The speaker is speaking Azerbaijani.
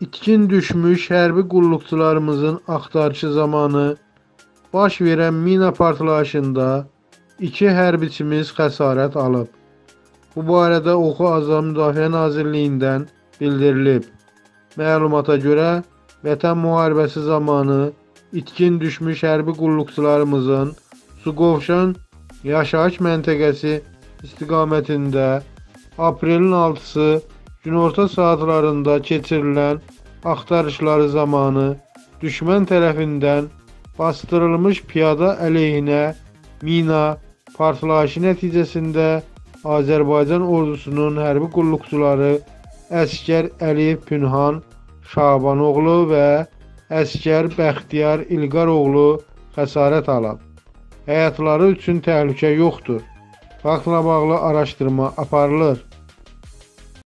İtkin düşmüş hərbi qulluqçularımızın axtarışı zamanı baş verən mina partlayışında iki hərbiçimiz xəsarət alıb. Bu barədə Oxu Azam Müdafiə Nazirliyindən bildirilib. Məlumata görə Vətən müharibəsi zamanı itkin düşmüş hərbi qulluqçularımızın Suqovşan yaşayış məntəqəsi istiqamətində aprelin 6-sı günorta saatlarında keçirilən axtarışları zamanı düşmən tərəfindən bastırılmış piyada əleyhinə mina partlayışı nəticəsində Azərbaycan ordusunun hərbi qulluqçuları əsgər Əliyev Pünhan Şabanoğlu və əsgər Bəxtiyar İlqaroğlu xəsarət alıb. Həyatları üçün təhlükə yoxdur. Faktla bağlı araşdırma aparılır.